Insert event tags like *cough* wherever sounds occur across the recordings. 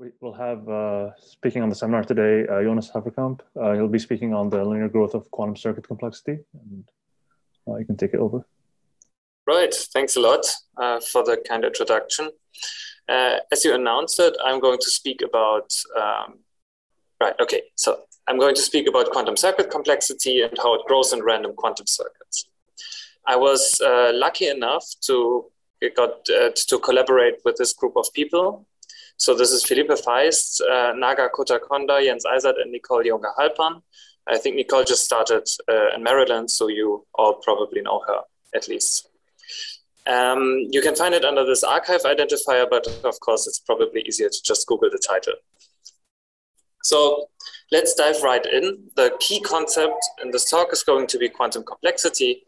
We will have uh, speaking on the seminar today, uh, Jonas Haferkamp. Uh, he'll be speaking on the linear growth of quantum circuit complexity, and uh, you can take it over. Right. Thanks a lot uh, for the kind introduction. Uh, as you announced it, I'm going to speak about. Um, right. Okay. So I'm going to speak about quantum circuit complexity and how it grows in random quantum circuits. I was lucky enough to got to collaborate with this group of people so this is Philippe Faist, uh, Naga Kothakonda, Jens Eisert, and Nicole Yunger Halpern. I think Nicole just started uh, in Maryland, so you all probably know her at least. Um, you can find it under this arXiv identifier, but of course, it's probably easier to just Google the title. So let's dive right in. The key concept in this talk is going to be quantum complexity,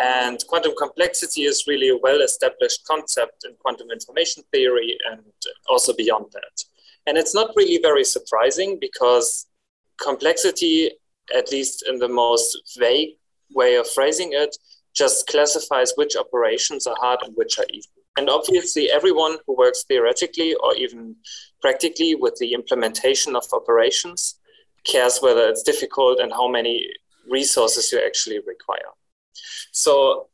and quantum complexity is really a well established concept in quantum information theory and uh, also beyond that. And it's not really very surprising because complexity, at least in the most vague way of phrasing it, just classifies which operations are hard and which are easy. And obviously, everyone who works theoretically or even practically with the implementation of operations cares whether it's difficult and how many resources you actually require. So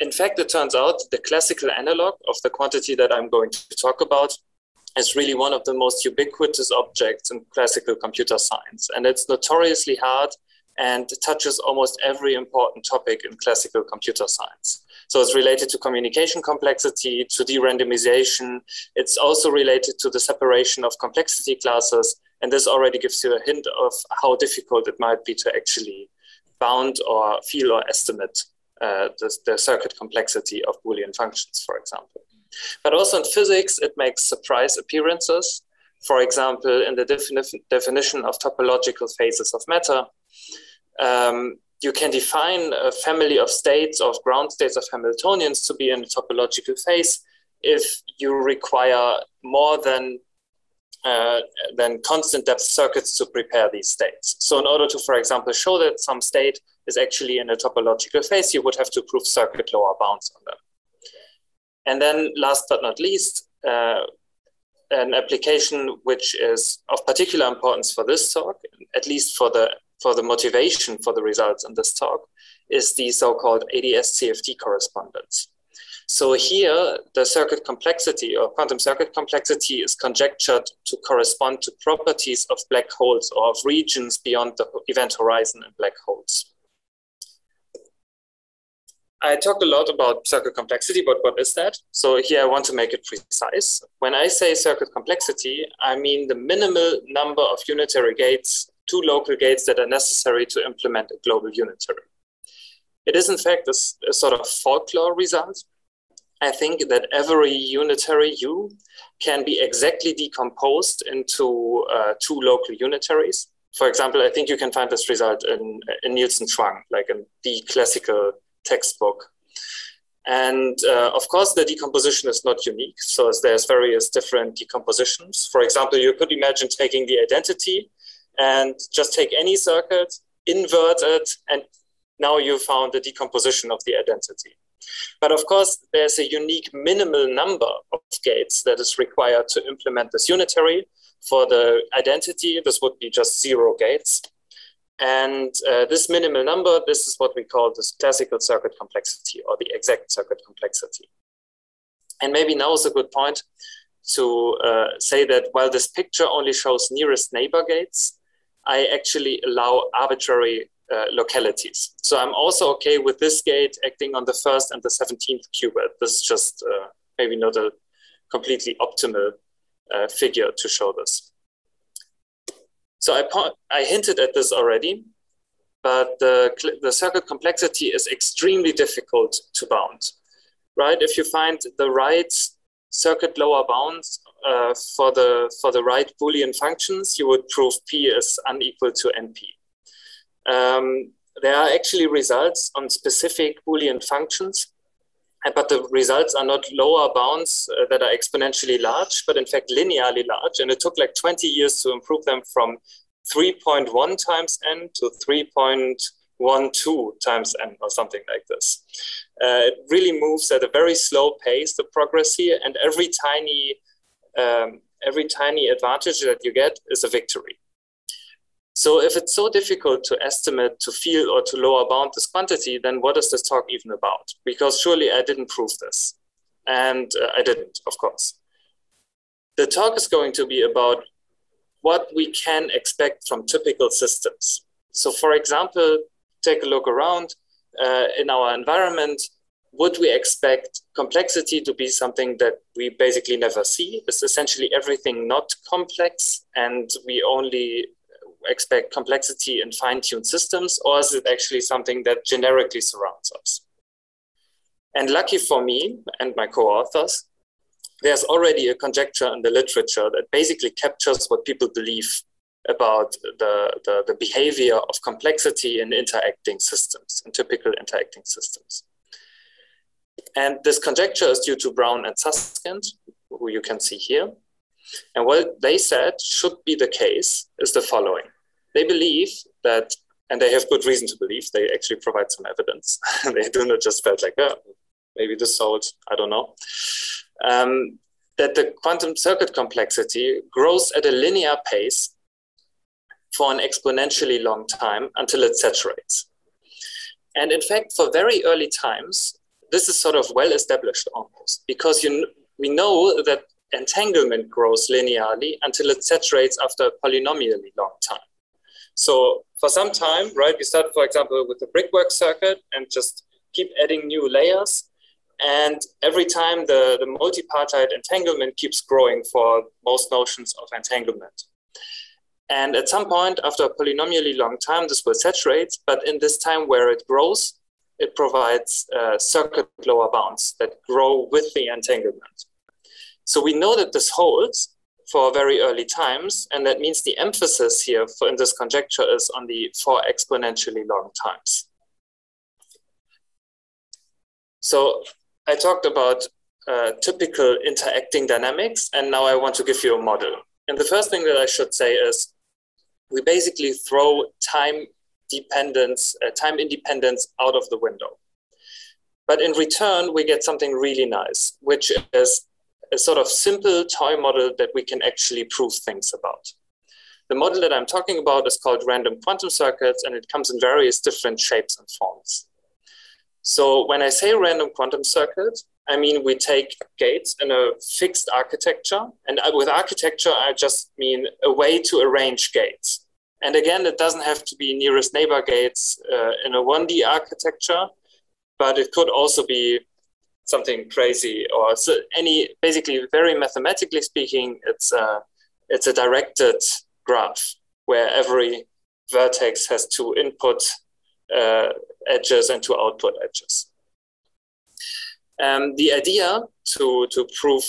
in fact, it turns out the classical analog of the quantity that I'm going to talk about is really one of the most ubiquitous objects in classical computer science. And it's notoriously hard and touches almost every important topic in classical computer science. So it's related to communication complexity, to de-randomization. It's also related to the separation of complexity classes. And this already gives you a hint of how difficult it might be to actually bound or feel or estimate uh, the, the, circuit complexity of Boolean functions, for example. But also in physics, it makes surprise appearances. For example, in the defini definition of topological phases of matter, um, you can define a family of states of ground states of Hamiltonians to be in a topological phase if you require more than uh, than constant depth circuits to prepare these states. So in order to, for example, show that some state is actually in a topological phase, you would have to prove circuit lower bounds on them. And then last but not least, uh, an application which is of particular importance for this talk, at least for the, for the motivation for the results in this talk, is the so-called AdS-CFT correspondence. So here, the circuit complexity or quantum circuit complexity is conjectured to correspond to properties of black holes or of regions beyond the event horizon in black holes. I talked a lot about circuit complexity, but what is that? So here I want to make it precise. When I say circuit complexity, I mean the minimal number of unitary gates, two local gates that are necessary to implement a global unitary. It is in fact a, a sort of folklore result I think that every unitary U can be exactly decomposed into uh, two local unitaries. For example, I think you can find this result in, in Nielsen Chuang, like in the classical textbook. And uh, of course, the decomposition is not unique. So there's various different decompositions. For example, you could imagine taking the identity and just take any circuit, invert it, and now you found the decomposition of the identity. But of course, there's a unique minimal number of gates that is required to implement this unitary. For the identity, this would be just zero gates. And uh, this minimal number, this is what we call this classical circuit complexity or the exact circuit complexity. And maybe now is a good point to uh, say that while this picture only shows nearest neighbor gates, I actually allow arbitrary uh, localities. So I'm also okay with this gate acting on the first and the 17th qubit. This is just uh, maybe not a completely optimal uh, figure to show this. So I, I hinted at this already, but the, the circuit complexity is extremely difficult to bound, right? If you find the right circuit lower bounds uh, for the for the right Boolean functions, you would prove P is unequal to NP um, there are actually results on specific Boolean functions, but the results are not lower bounds uh, that are exponentially large, but in fact linearly large. And it took like 20 years to improve them from 3.1 times n to 3.12 times n or something like this. Uh, it really moves at a very slow pace, the progress here, and every tiny um, every tiny advantage that you get is a victory. So if it's so difficult to estimate, to feel, or to lower bound this quantity, then what is this talk even about? Because surely I didn't prove this. And uh, I didn't, of course. The talk is going to be about what we can expect from typical systems. So for example, take a look around uh, in our environment, would we expect complexity to be something that we basically never see? Is essentially everything not complex and we only expect complexity in fine-tuned systems, or is it actually something that generically surrounds us? And lucky for me and my co-authors, there's already a conjecture in the literature that basically captures what people believe about the, the, the behavior of complexity in interacting systems, in typical interacting systems. And this conjecture is due to Brown and Susskind, who you can see here. And what they said should be the case is the following. They believe that, and they have good reason to believe, they actually provide some evidence. *laughs* they do not just felt like, oh, maybe this holds, I don't know. Um, that the quantum circuit complexity grows at a linear pace for an exponentially long time until it saturates. And in fact, for very early times, this is sort of well established almost because you, we know that entanglement grows linearly until it saturates after a polynomially long time. So for some time, right, we start, for example, with the brickwork circuit and just keep adding new layers. And every time the, the multipartite entanglement keeps growing for most notions of entanglement. And at some point, after a polynomially long time, this will saturate. But in this time where it grows, it provides uh, circuit lower bounds that grow with the entanglement. So we know that this holds for very early times, and that means the emphasis here for in this conjecture is on the for exponentially long times. So I talked about uh, typical interacting dynamics, and now I want to give you a model. And the first thing that I should say is we basically throw time dependence, uh, time independence out of the window. But in return, we get something really nice, which is a sort of simple toy model that we can actually prove things about. The model that I'm talking about is called random quantum circuits, and it comes in various different shapes and forms. So when I say random quantum circuit, I mean we take gates in a fixed architecture, and with architecture, I just mean a way to arrange gates. And again, it doesn't have to be nearest neighbor gates uh, in a 1D architecture, but it could also be something crazy or so any, basically very mathematically speaking, it's a, it's a directed graph where every vertex has two input uh, edges and two output edges. Um, the idea to, to prove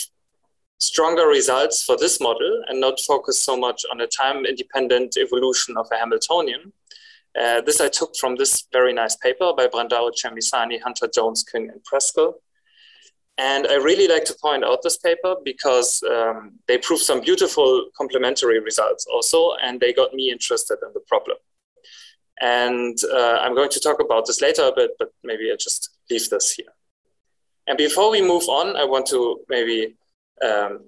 stronger results for this model and not focus so much on a time independent evolution of a Hamiltonian. Uh, this I took from this very nice paper by Brandao, Chemissany, Hunter Jones, Kueng, and Preskill. And I really like to point out this paper because um, they prove some beautiful complementary results also, and they got me interested in the problem. And uh, I'm going to talk about this later a bit, but maybe I just leave this here. And before we move on, I want to maybe um,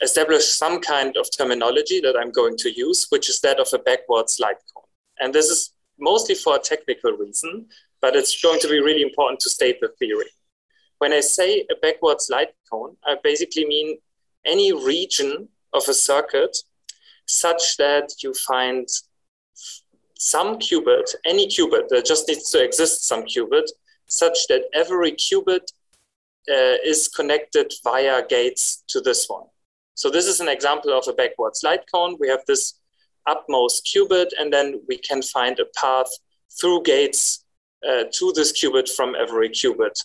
establish some kind of terminology that I'm going to use, which is that of a backwards light cone. And this is mostly for a technical reason, but it's going to be really important to state the theory. When I say a backwards light cone, I basically mean any region of a circuit such that you find some qubit, any qubit, there just needs to exist some qubit, such that every qubit uh, is connected via gates to this one. So this is an example of a backwards light cone. We have this upmost qubit, and then we can find a path through gates uh, to this qubit from every qubit.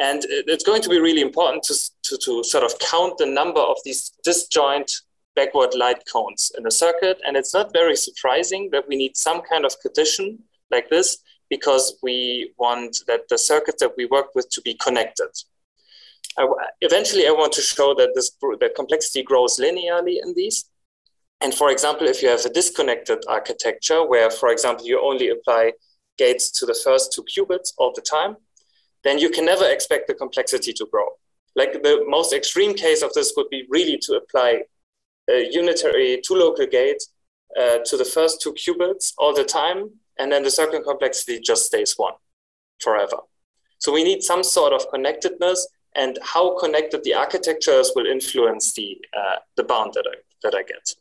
And it's going to be really important to, to, to sort of count the number of these disjoint backward light cones in a circuit. And it's not very surprising that we need some kind of condition like this because we want that the circuit that we work with to be connected. I, eventually, I want to show that this the complexity grows linearly in these. And for example, if you have a disconnected architecture where, for example, you only apply gates to the first two qubits all the time, then you can never expect the complexity to grow. Like the most extreme case of this would be really to apply a unitary two local gate uh, to the first two qubits all the time, and then the circuit complexity just stays one forever. So we need some sort of connectedness, and how connected the architectures will influence the uh, the bound that I that I get.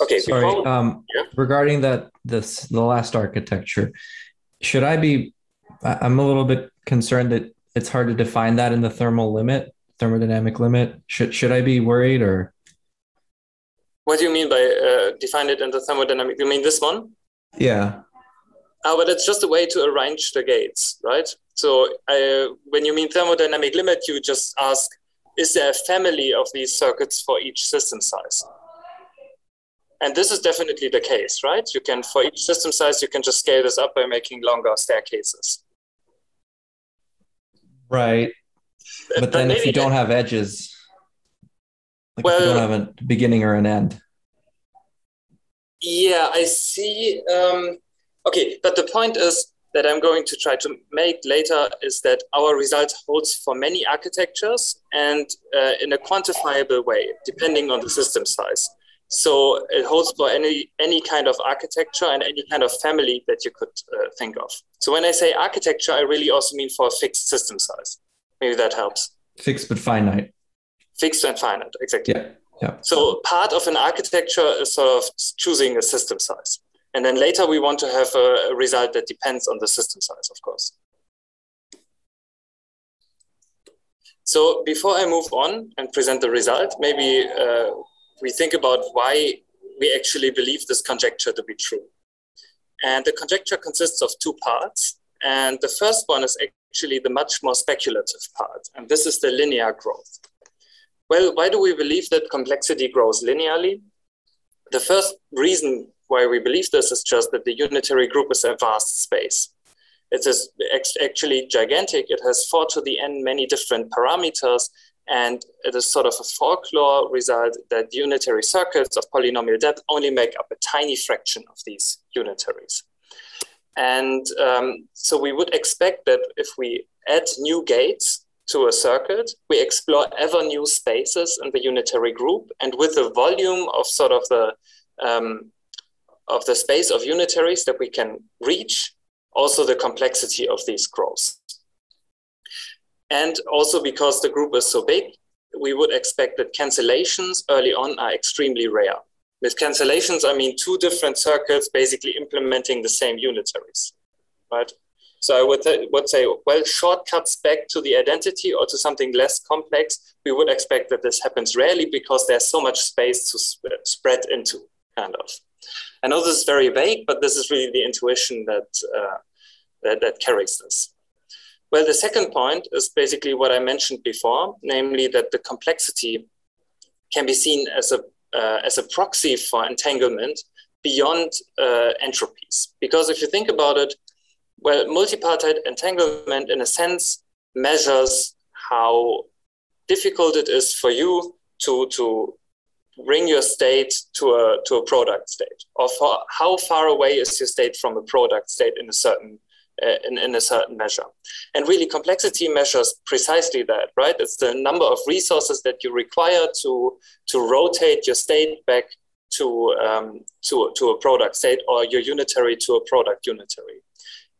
Okay. Sorry. Before, um, yeah. Regarding that, this the last architecture, should I be? I'm a little bit concerned that it's hard to define that in the thermal limit, thermodynamic limit. Should should I be worried or? What do you mean by uh, define it in the thermodynamic? You mean this one? Yeah. Oh, but it's just a way to arrange the gates, right? So uh, when you mean thermodynamic limit, you just ask, is there a family of these circuits for each system size? And this is definitely the case, right? You can, for each system size, you can just scale this up by making longer staircases. Right. But, then if you don't have edges, like well, if you don't have a beginning or an end. Yeah, I see. Um, okay, but the point is that I'm going to try to make later is that our result holds for many architectures and uh, in a quantifiable way, depending on the system size. So it holds for any any kind of architecture and any kind of family that you could uh, think of. So when I say architecture, I really also mean for a fixed system size. Maybe that helps. Fixed but finite. Fixed and finite, exactly. Yeah. Yeah. So part of an architecture is sort of choosing a system size. And then later we want to have a, result that depends on the system size, of course. So before I move on and present the result, maybe uh, we think about why we actually believe this conjecture to be true. And the conjecture consists of two parts. And the first one is actually the much more speculative part. And this is the linear growth. Well, why do we believe that complexity grows linearly? The first reason why we believe this is just that the unitary group is a vast space. It is actually gigantic. It has four to the n many different parameters, and it is sort of a folklore result that unitary circuits of polynomial depth only make up a tiny fraction of these unitaries. And um, so we would expect that if we add new gates to a circuit, we explore ever new spaces in the unitary group. And with the volume of sort of the um, of the space of unitaries that we can reach, also the complexity of these grows. And also because the group is so big, we would expect that cancellations early on are extremely rare. With cancellations, I mean two different circuits basically implementing the same unitaries, right? So I would, th- would say, well, shortcuts back to the identity or to something less complex, we would expect that this happens rarely because there's so much space to sp- spread into, kind of. I know this is very vague, but this is really the intuition that, uh, that, that carries this. Well, the second point is basically what I mentioned before, namely that the complexity can be seen as a, uh, as a proxy for entanglement beyond uh, entropies. Because if you think about it, well, multipartite entanglement in a sense measures how difficult it is for you to, to bring your state to a to a product state or how far away is your state from a product state in a certain in, in a certain measure. And really complexity measures precisely that right? It's the number of resources that you require to to rotate your state back to um, to, to a product state or your unitary to a product unitary.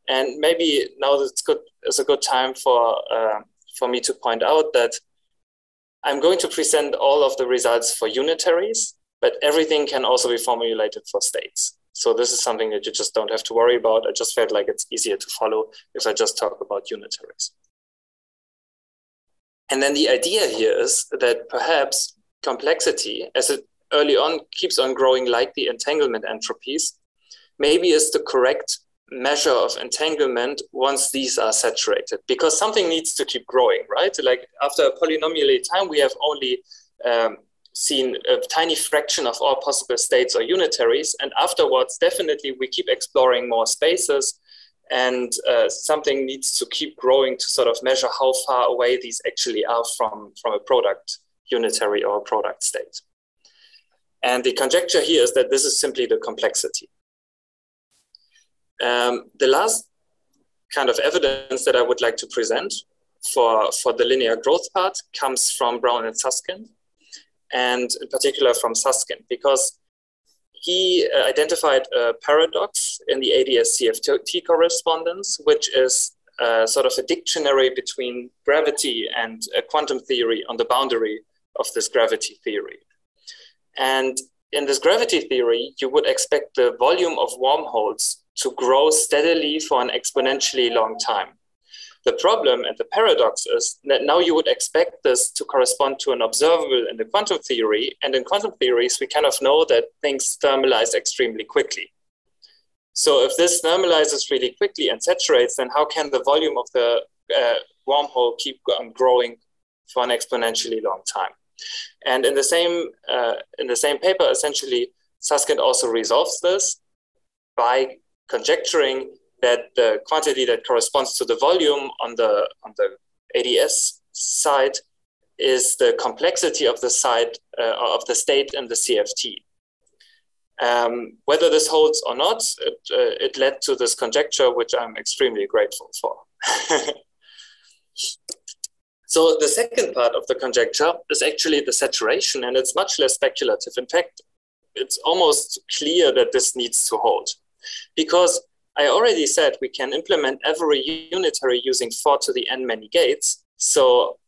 And maybe now it's good is a good time for uh, for me to point out that I'm going to present all of the results for unitaries, but everything can also be formulated for states. So this is something that you just don't have to worry about. I just felt like it's easier to follow if I just talk about unitaries. And then the idea here is that perhaps complexity, as it early on keeps on growing like the entanglement entropies, maybe is the correct measure of entanglement once these are saturated because something needs to keep growing right like after a polynomial time we have only um, seen a tiny fraction of all possible states or unitaries and afterwards definitely we keep exploring more spaces and uh, something needs to keep growing to sort of measure how far away these actually are from from a product unitary or product state. And the conjecture here is that this is simply the complexity. Um, the last kind of evidence that I would like to present for, for the linear growth part comes from Brown and Susskind, and in particular from Susskind, because he uh, identified a paradox in the AdS CFT correspondence, which is uh, sort of a dictionary between gravity and a quantum theory on the boundary of this gravity theory. And in this gravity theory, you would expect the volume of wormholes to grow steadily for an exponentially long time. The problem and the paradox is that now you would expect this to correspond to an observable in the quantum theory. And in quantum theories, we kind of know that things thermalize extremely quickly. So if this thermalizes really quickly and saturates, then how can the volume of the uh, wormhole keep on growing for an exponentially long time? And in the same uh, in the same paper, essentially, Susskind also resolves this by conjecturing that the quantity that corresponds to the volume on the on the AdS side is the complexity of the side uh, of the state in the CFT. Um, whether this holds or not, it, uh, it led to this conjecture, which I'm extremely grateful for. *laughs* so the second part of the conjecture is actually the saturation, and it's much less speculative. In fact, it's almost clear that this needs to hold because I already said we can implement every unitary using 4 to the n many gates. So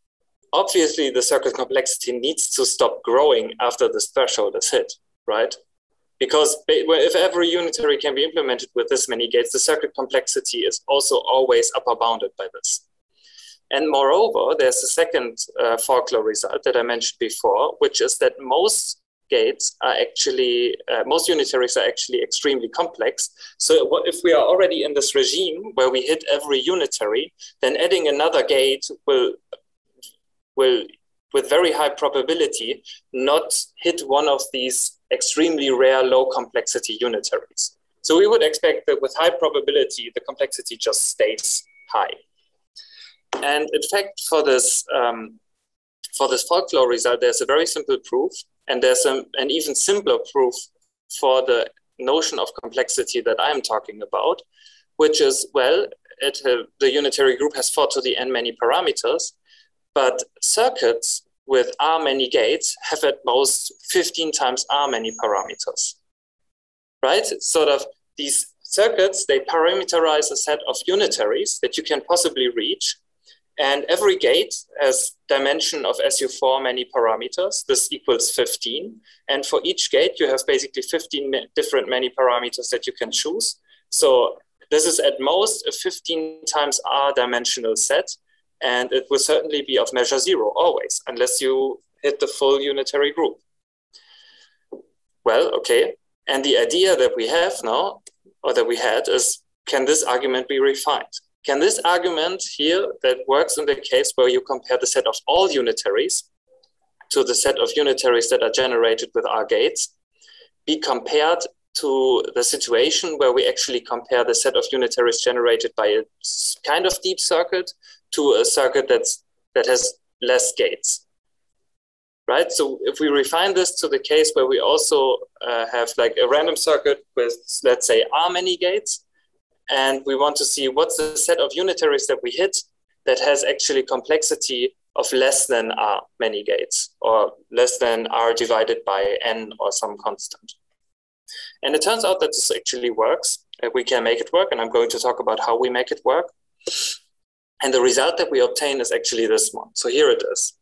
obviously the circuit complexity needs to stop growing after this threshold is hit, right? Because if every unitary can be implemented with this many gates, the circuit complexity is also always upper bounded by this. And moreover, there's a second uh, folklore result that I mentioned before, which is that most gates are actually, uh, most unitaries are actually extremely complex. So if we are already in this regime where we hit every unitary, then adding another gate will, will with very high probability not hit one of these extremely rare low complexity unitaries. So we would expect that with high probability, the complexity just stays high. And in fact, for this, um, for this folklore result, there's a very simple proof and there's a, an even simpler proof for the notion of complexity that I'm talking about, which is, well, it, uh, the unitary group has four to the n many parameters, but circuits with R many gates have at most 15 times R many parameters, right? Sort of these circuits, they parameterize a set of unitaries that you can possibly reach and every gate has dimension of SU4 many parameters. This equals 15. And for each gate, you have basically 15 different many parameters that you can choose. So this is at most a 15 times R dimensional set. And it will certainly be of measure zero always, unless you hit the full unitary group. Well, okay. And the idea that we have now, or that we had, is can this argument be refined? Can this argument here that works in the case where you compare the set of all unitaries to the set of unitaries that are generated with R gates be compared to the situation where we actually compare the set of unitaries generated by a kind of deep circuit to a circuit that's, that has less gates? Right, so if we refine this to the case where we also uh, have like a random circuit with, let's say, R many gates, and we want to see what's the set of unitaries that we hit that has actually complexity of less than R many gates or less than R divided by N or some constant. And it turns out that this actually works. We can make it work, and I'm going to talk about how we make it work. And the result that we obtain is actually this one. So here it is.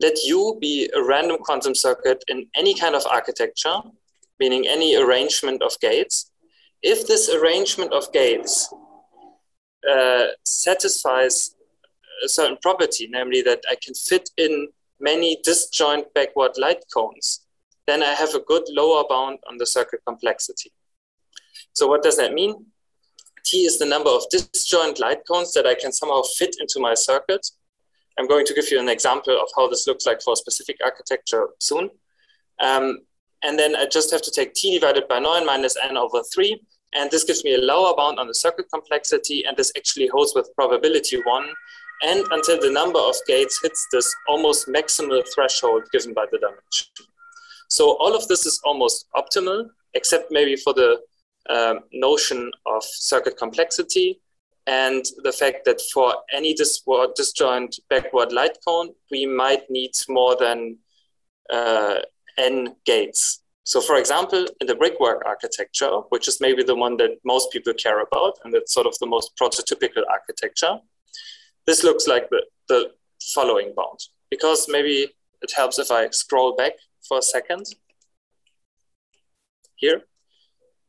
Let U be a random quantum circuit in any kind of architecture, meaning any arrangement of gates, if this arrangement of gates uh, satisfies a certain property, namely that I can fit in many disjoint backward light cones, then I have a good lower bound on the circuit complexity. So what does that mean? T is the number of disjoint light cones that I can somehow fit into my circuit. I'm going to give you an example of how this looks like for a specific architecture soon. Um, and then I just have to take t divided by 9 minus n over 3. And this gives me a lower bound on the circuit complexity. And this actually holds with probability 1 and until the number of gates hits this almost maximal threshold given by the dimension. So all of this is almost optimal, except maybe for the um, notion of circuit complexity. and the fact that for any disjoint backward light cone, we might need more than uh, n gates. So for example, in the brickwork architecture, which is maybe the one that most people care about, and that's sort of the most prototypical architecture, this looks like the, the following bound. Because maybe it helps if I scroll back for a second. Here,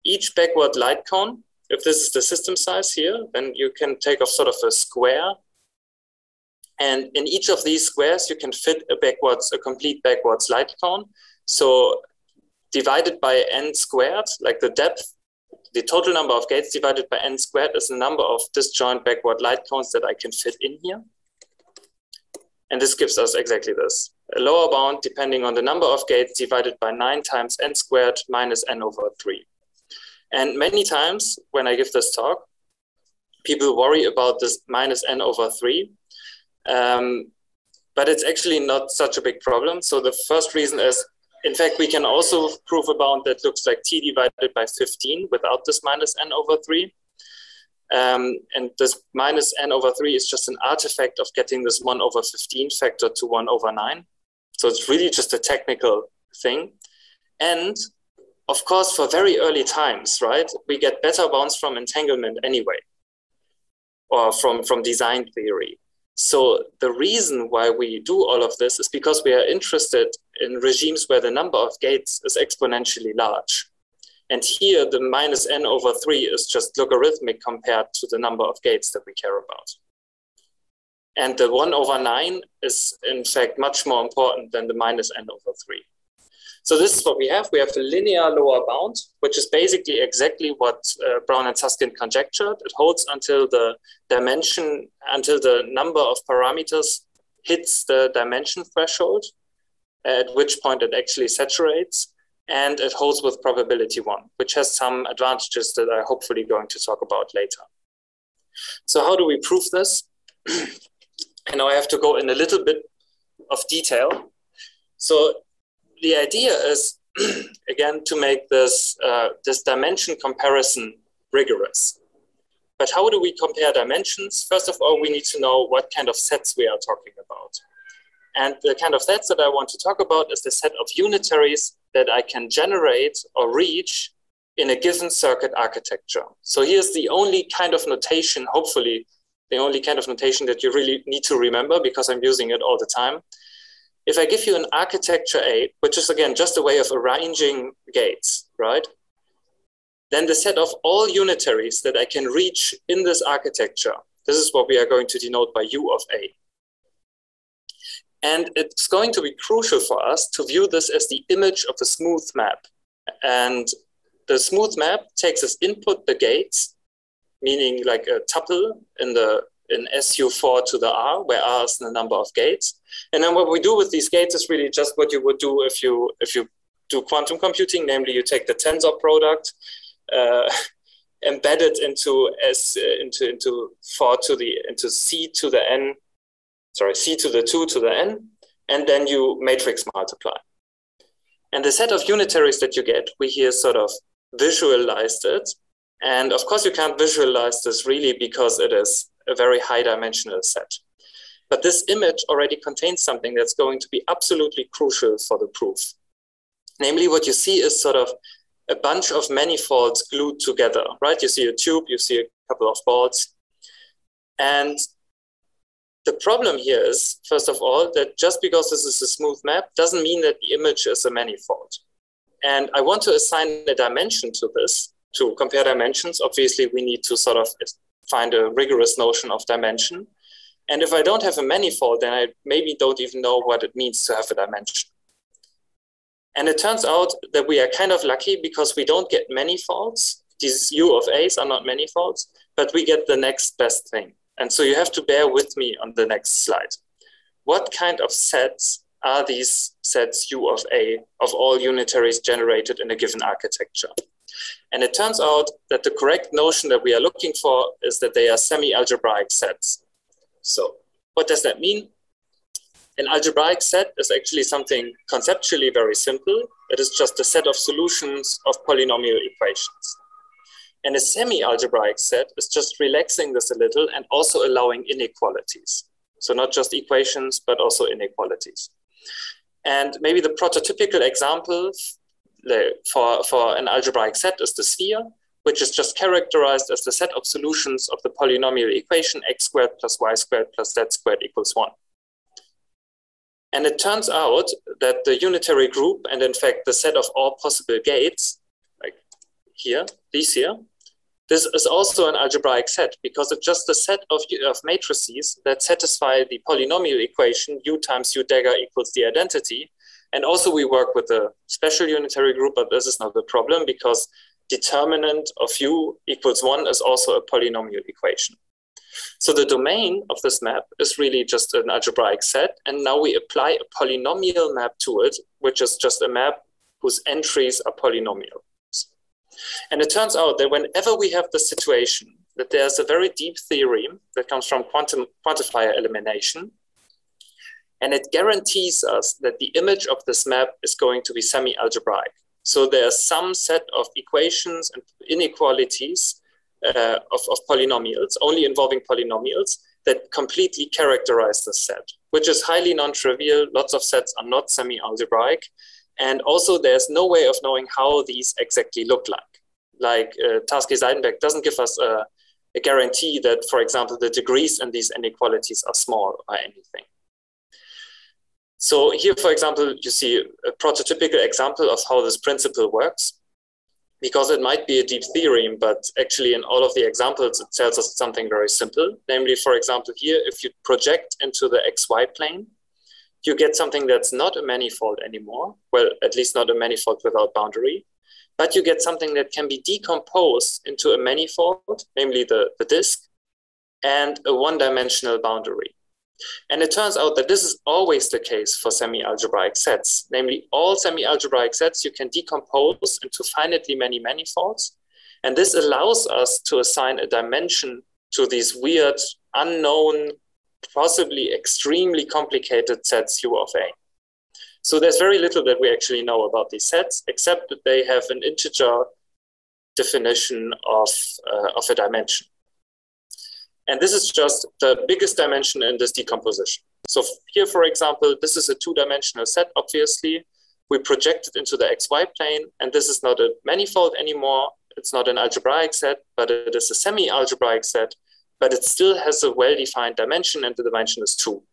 each backward light cone if this is the system size here, then you can take off sort of a square. And in each of these squares, you can fit a backwards, a complete backwards light cone. So divided by n squared, like the depth, the total number of gates divided by n squared is the number of disjoint backward light cones that I can fit in here. And this gives us exactly this. A lower bound depending on the number of gates divided by 9 times n squared minus n over 3. And many times when I give this talk, people worry about this minus n over 3. Um, but it's actually not such a big problem. So the first reason is, in fact, we can also prove a bound that looks like t divided by 15 without this minus n over 3. Um, and this minus n over 3 is just an artifact of getting this 1 over 15 factor to 1 over 9. So it's really just a technical thing. And of course, for very early times, right, we get better bounds from entanglement anyway, or from, from design theory. So the reason why we do all of this is because we are interested in regimes where the number of gates is exponentially large. And here the minus n over three is just logarithmic compared to the number of gates that we care about. And the one over nine is in fact much more important than the minus n over three. So this is what we have. We have a linear lower bound, which is basically exactly what uh, Brown and Susskind conjectured. It holds until the dimension, until the number of parameters hits the dimension threshold, at which point it actually saturates. And it holds with probability one, which has some advantages that I'm hopefully going to talk about later. So how do we prove this? *clears throat* and now I have to go in a little bit of detail. So the idea is *clears throat* again to make this uh, this dimension comparison rigorous. But how do we compare dimensions? First of all, we need to know what kind of sets we are talking about. And the kind of sets that I want to talk about is the set of unitaries that I can generate or reach in a given circuit architecture. So here's the only kind of notation, hopefully, the only kind of notation that you really need to remember because I'm using it all the time. If I give you an architecture A, which is again just a way of arranging gates, right? Then the set of all unitaries that I can reach in this architecture, this is what we are going to denote by U of A. And it's going to be crucial for us to view this as the image of a smooth map. And the smooth map takes as input the gates, meaning like a tuple in the in SU4 to the R, where R is the number of gates. And then what we do with these gates is really just what you would do if you if you do quantum computing, namely you take the tensor product, uh, *laughs* embed it into S uh, into into four to the into C to the N, sorry C to the two to the N, and then you matrix multiply. And the set of unitaries that you get, we here sort of visualized it. And of course, you can't visualize this really because it is a very high dimensional set. But this image already contains something that's going to be absolutely crucial for the proof. Namely, what you see is sort of a bunch of manifolds glued together, right? You see a tube, you see a couple of balls. And the problem here is, first of all, that just because this is a smooth map doesn't mean that the image is a manifold. And I want to assign a dimension to this to compare dimensions. Obviously, we need to sort of find a rigorous notion of dimension. And if I don't have a manifold, then I maybe don't even know what it means to have a dimension. And it turns out that we are kind of lucky because we don't get manifolds. These U of A's are not manifolds, but we get the next best thing. And so you have to bear with me on the next slide. What kind of sets are these sets U of A of all unitaries generated in a given architecture? And it turns out that the correct notion that we are looking for is that they are semi-algebraic sets. So what does that mean? An algebraic set is actually something conceptually very simple. It is just a set of solutions of polynomial equations. And a semi-algebraic set is just relaxing this a little and also allowing inequalities. So not just equations, but also inequalities. And maybe the prototypical example for, for an algebraic set is the sphere, which is just characterized as the set of solutions of the polynomial equation x squared plus y squared plus z squared equals one. And it turns out that the unitary group, and in fact, the set of all possible gates, like here, these here, this is also an algebraic set because it's just a set of, of matrices that satisfy the polynomial equation u times u dagger equals the identity. And also we work with a special unitary group, but this is not the problem because determinant of u equals one is also a polynomial equation. So the domain of this map is really just an algebraic set. And now we apply a polynomial map to it, which is just a map whose entries are polynomial. And it turns out that whenever we have the situation that there's a very deep theorem that comes from quantum quantifier elimination, and it guarantees us that the image of this map is going to be semi-algebraic. So there's some set of equations and inequalities uh, of, of polynomials, only involving polynomials, that completely characterize the set, which is highly non-trivial. Lots of sets are not semi-algebraic. And also there's no way of knowing how these exactly look like. Like uh, Tarski-Seidenberg doesn't give us a, a guarantee that, for example, the degrees in these inequalities are small or anything. So here, for example, you see a prototypical example of how this principle works, because it might be a deep theorem, but actually in all of the examples, it tells us something very simple. Namely, for example, here, if you project into the xy plane, you get something that's not a manifold anymore. Well, at least not a manifold without boundary, but you get something that can be decomposed into a manifold, namely the, the disk, and a one-dimensional boundary. And it turns out that this is always the case for semi-algebraic sets. Namely, all semi-algebraic sets you can decompose into finitely many manifolds. And this allows us to assign a dimension to these weird, unknown, possibly extremely complicated sets U of A. So there's very little that we actually know about these sets, except that they have an integer definition of, uh, of a dimension. And this is just the biggest dimension in this decomposition. So here, for example, this is a two-dimensional set, obviously. We project it into the xy plane, and this is not a manifold anymore. It's not an algebraic set, but it is a semi-algebraic set, but it still has a well-defined dimension, and the dimension is two.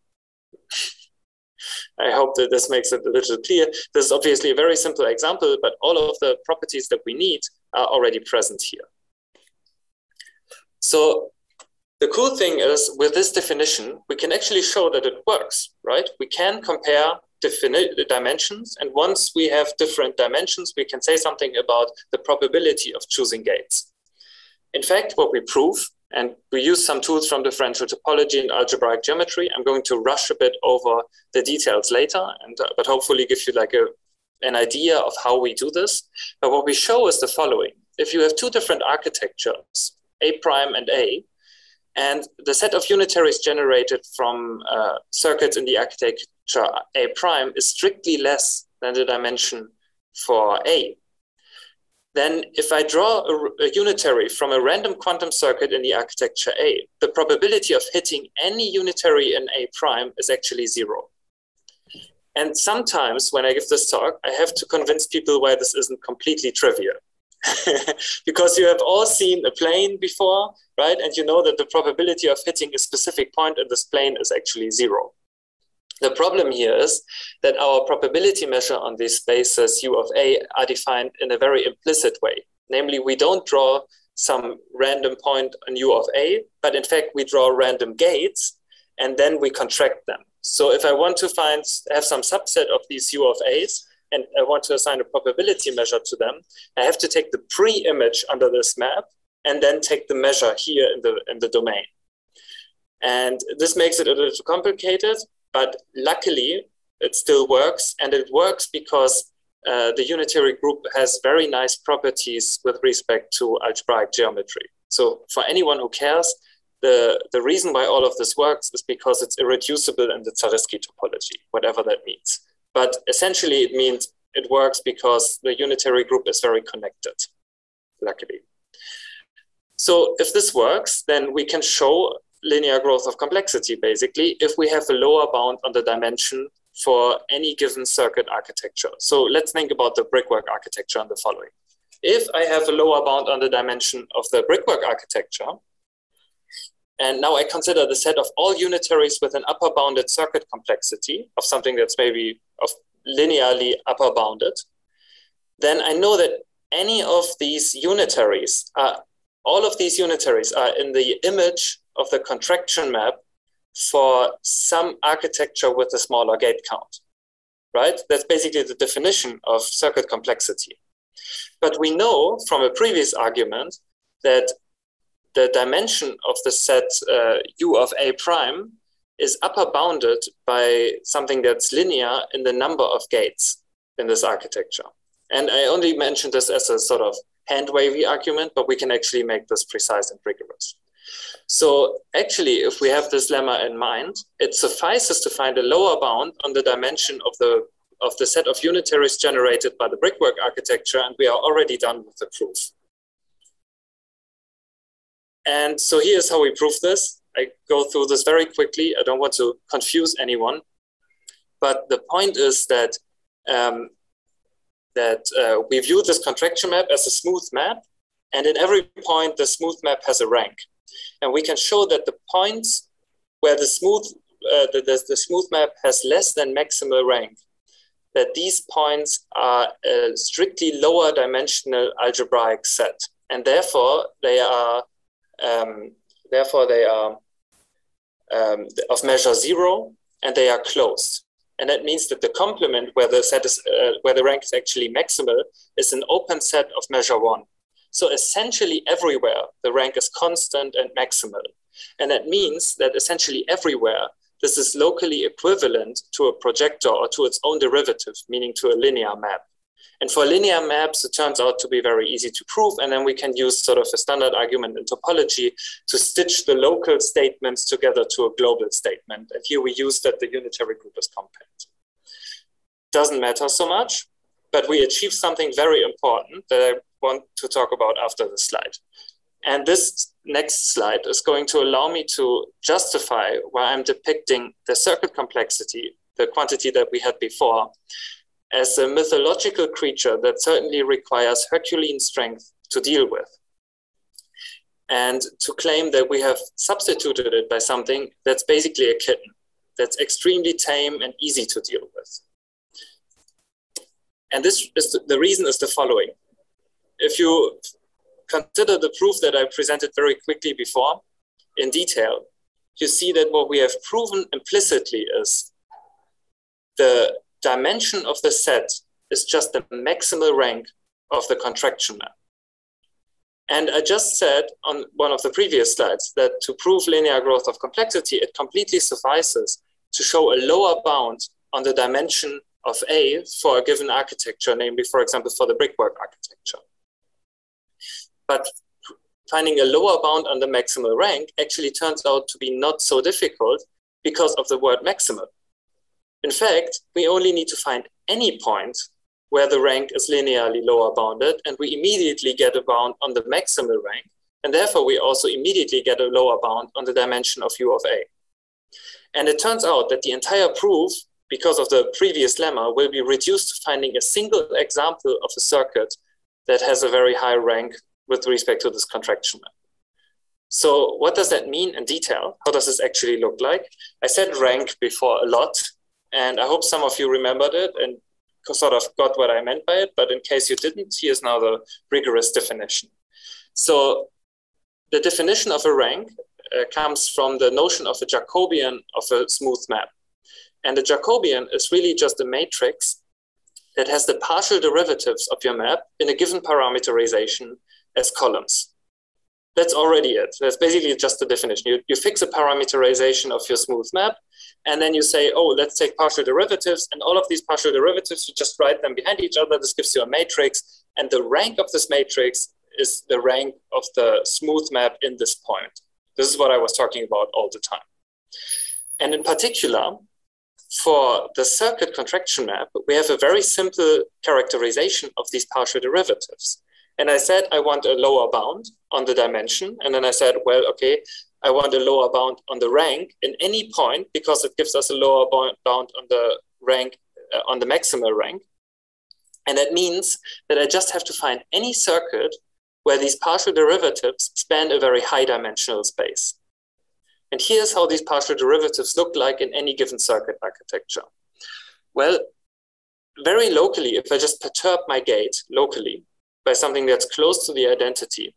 I hope that this makes it a little clear. This is obviously a very simple example, but all of the properties that we need are already present here. So the cool thing is with this definition, we can actually show that it works, right? We can compare dimensions. And once we have different dimensions, we can say something about the probability of choosing gates. In fact, what we prove, and we use some tools from differential topology and algebraic geometry. I'm going to rush a bit over the details later, and, uh, but hopefully give you like a, an idea of how we do this. But what we show is the following. If you have two different architectures, A prime and A, and the set of unitaries generated from uh, circuits in the architecture A prime is strictly less than the dimension for A. Then if I draw a, a, unitary from a random quantum circuit in the architecture A, the probability of hitting any unitary in A prime is actually zero. And sometimes when I give this talk, I have to convince people why this isn't completely trivial. *laughs* because you have all seen a plane before, right? And you know that the probability of hitting a specific point in this plane is actually zero. The problem here is that our probability measure on these spaces U of A are defined in a very implicit way. Namely, we don't draw some random point on U of A, but in fact, we draw random gates and then we contract them. So if I want to find have some subset of these U of A's, and I want to assign a probability measure to them, I have to take the pre-image under this map and then take the measure here in the, in the domain. And this makes it a little complicated, but luckily it still works. And it works because uh, the unitary group has very nice properties with respect to algebraic geometry. So for anyone who cares, the, the reason why all of this works is because it's irreducible in the Zariski topology, whatever that means. But essentially, it means it works because the unitary group is very connected, luckily. So if this works, then we can show linear growth of complexity, basically, if we have a lower bound on the dimension for any given circuit architecture. So let's think about the brickwork architecture on the following. If I have a lower bound on the dimension of the brickwork architecture, and now I consider the set of all unitaries with an upper bounded circuit complexity of something that's maybe of linearly upper bounded, then I know that any of these unitaries are, all of these unitaries are in the image of the contraction map for some architecture with a smaller gate count, right? That's basically the definition of circuit complexity. But we know from a previous argument that the dimension of the set uh, u of a prime is upper bounded by something that's linear in the number of gates in this architecture. And I only mentioned this as a sort of hand wavy argument, but we can actually make this precise and rigorous. So actually, if we have this lemma in mind, it suffices to find a lower bound on the dimension of the of the set of unitaries generated by the brickwork architecture, and we are already done with the proof. And so here's how we prove this. I go through this very quickly. I don't want to confuse anyone. But the point is that, um, that uh, we view this contraction map as a smooth map. And in every point, the smooth map has a rank. And we can show that the points where the smooth, uh, the, the, the smooth map has less than maximal rank, that these points are a strictly lower dimensional algebraic set. And therefore, they are um, therefore, they are um, of measure zero and they are closed. And that means that the complement where the set is, uh, where the rank is actually maximal is an open set of measure one. So essentially everywhere the rank is constant and maximal. And that means that essentially everywhere this is locally equivalent to a projector or to its own derivative, meaning to a linear map. And for linear maps, it turns out to be very easy to prove. And then we can use sort of a standard argument in topology to stitch the local statements together to a global statement. And here we use that the unitary group is compact. Doesn't matter so much, but we achieve something very important that I want to talk about after the slide. And this next slide is going to allow me to justify why I'm depicting the circuit complexity, the quantity that we had before, as a mythological creature that certainly requires Herculean strength to deal with. And to claim that we have substituted it by something that's basically a kitten, that's extremely tame and easy to deal with. And this is the, the reason is the following. If you consider the proof that I presented very quickly before in detail, you see that what we have proven implicitly is the dimension of the set is just the maximal rank of the contraction map. And I just said on one of the previous slides that to prove linear growth of complexity, it completely suffices to show a lower bound on the dimension of A for a given architecture, namely, for example, for the brickwork architecture. But finding a lower bound on the maximal rank actually turns out to be not so difficult because of the word maximal. In fact, we only need to find any point where the rank is linearly lower bounded, and we immediately get a bound on the maximal rank, and therefore we also immediately get a lower bound on the dimension of u of a. And it turns out that the entire proof, because of the previous lemma, will be reduced to finding a single example of a circuit that has a very high rank with respect to this contraction map. So what does that mean in detail? How does this actually look like? I said rank before a lot, and I hope some of you remembered it and sort of got what I meant by it. But in case you didn't, here's now the rigorous definition. So the definition of a rank uh, comes from the notion of a Jacobian of a smooth map. And the Jacobian is really just a matrix that has the partial derivatives of your map in a given parameterization as columns. That's already it. That's basically just the definition. You, you fix a parameterization of your smooth map, and then you say, oh, let's take partial derivatives, and all of these partial derivatives, you just write them behind each other. This gives you a matrix, and the rank of this matrix is the rank of the smooth map in this point. This is what I was talking about all the time. And in particular, for the circuit contraction map, we have a very simple characterization of these partial derivatives. And I said, I want a lower bound on the dimension. And then I said, well, okay, I want a lower bound on the rank in any point because it gives us a lower bound on the rank, uh, on the maximal rank. And that means that I just have to find any circuit where these partial derivatives span a very high dimensional space. And here's how these partial derivatives look like in any given circuit architecture. Well, very locally, if I just perturb my gate locally by something that's close to the identity,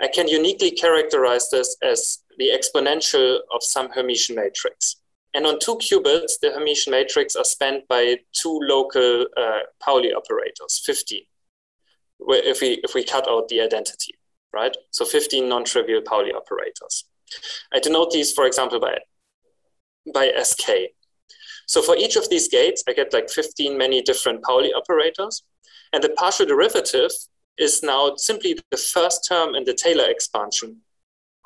I can uniquely characterize this as the exponential of some Hermitian matrix. And on two qubits, the Hermitian matrix are spanned by two local uh, Pauli operators, 15, if we, if we cut out the identity, right? So 15 non-trivial Pauli operators. I denote these, for example, by, by SK. So for each of these gates, I get like 15 many different Pauli operators. And the partial derivative is now simply the first term in the Taylor expansion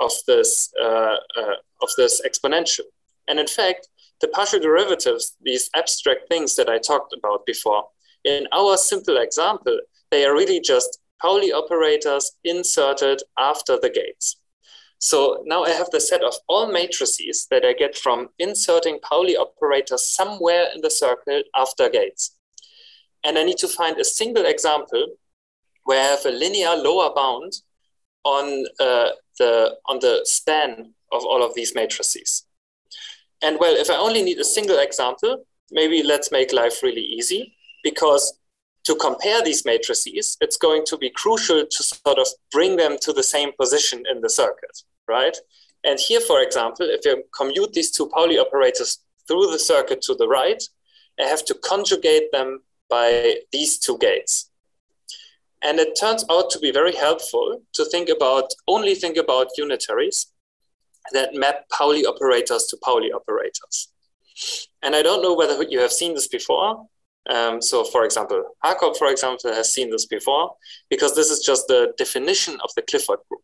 of this, uh, uh, of this exponential. And in fact, the partial derivatives, these abstract things that I talked about before, in our simple example, they are really just Pauli operators inserted after the gates. So now I have the set of all matrices that I get from inserting Pauli operators somewhere in the circle after gates. And I need to find a single example I have a linear lower bound on, uh, the, on the span of all of these matrices. And well, if I only need a single example, maybe let's make life really easy because to compare these matrices, it's going to be crucial to sort of bring them to the same position in the circuit, right? And here, for example, if you commute these two Pauli operators through the circuit to the right, I have to conjugate them by these two gates. And it turns out to be very helpful to think about, only think about unitaries that map Pauli operators to Pauli operators. And I don't know whether you have seen this before. Um, so for example, Jakob, for example, has seen this before because this is just the definition of the Clifford group.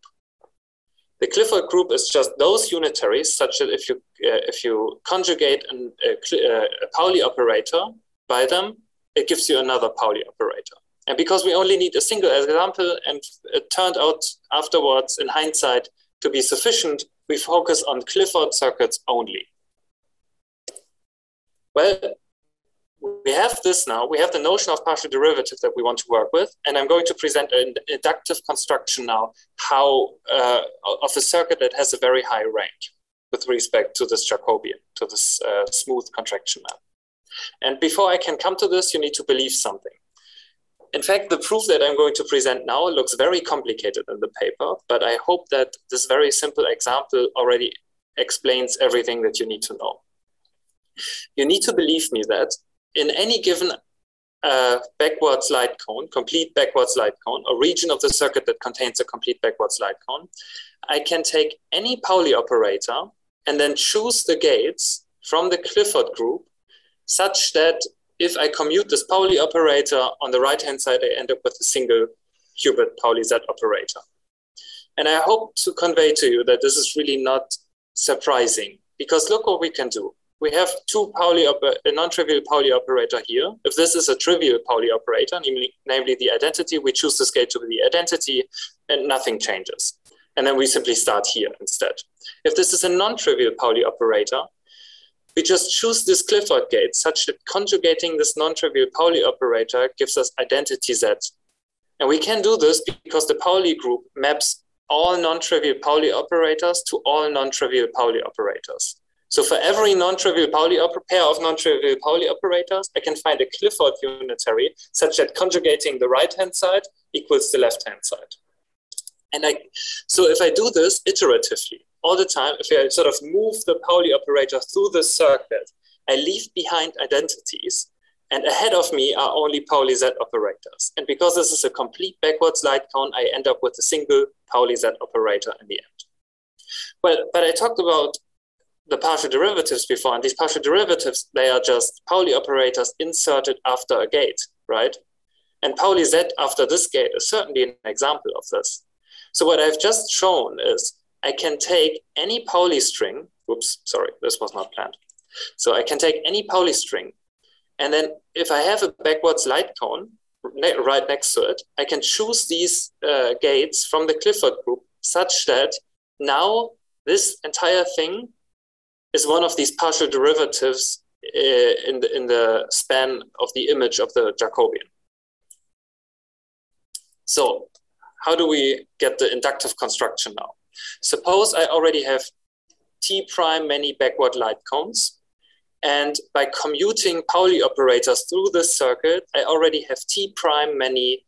The Clifford group is just those unitaries such that if you, uh, if you conjugate an, a, uh, a Pauli operator by them, it gives you another Pauli operator. And because we only need a single example and it turned out afterwards in hindsight to be sufficient, we focus on Clifford circuits only. Well, we have this now. We have the notion of partial derivative that we want to work with. And I'm going to present an inductive construction now how uh, of a circuit that has a very high rank with respect to this Jacobian, to this uh, smooth contraction map. And before I can come to this, you need to believe something. In fact, the proof that I'm going to present now looks very complicated in the paper, but I hope that this very simple example already explains everything that you need to know. You need to believe me that in any given uh, backwards light cone, complete backwards light cone, a region of the circuit that contains a complete backwards light cone, I can take any Pauli operator and then choose the gates from the Clifford group such that if I commute this Pauli operator on the right-hand side, I end up with a single qubit Pauli Z operator. And I hope to convey to you that this is really not surprising because look what we can do. We have two Pauli, a non-trivial Pauli operator here. If this is a trivial Pauli operator, namely, namely the identity, we choose this gate to be the identity and nothing changes. And then we simply start here instead. If this is a non-trivial Pauli operator, we just choose this Clifford gate such that conjugating this non-trivial Pauli operator gives us identity Z. And we can do this because the Pauli group maps all non-trivial Pauli operators to all non-trivial Pauli operators. So for every non-trivial Pauli pair of non-trivial Pauli operators, I can find a Clifford unitary such that conjugating the right-hand side equals the left-hand side. And I, so if I do this iteratively, all the time, if I sort of move the Pauli operator through the circuit, I leave behind identities and ahead of me are only Pauli Z operators. And because this is a complete backwards light cone, I end up with a single Pauli Z operator in the end. Well, but I talked about the partial derivatives before, and these partial derivatives, they are just Pauli operators inserted after a gate, right? And Pauli Z after this gate is certainly an example of this. So what I've just shown is I can take any Pauli string. Oops, sorry, this was not planned. So I can take any Pauli string. And then if I have a backwards light cone, ne right next to it, I can choose these uh, gates from the Clifford group such that now this entire thing is one of these partial derivatives uh, in, the, in the span of the image of the Jacobian. So how do we get the inductive construction now? Suppose I already have T prime many backward light cones. And by commuting Pauli operators through this circuit, I already have T prime many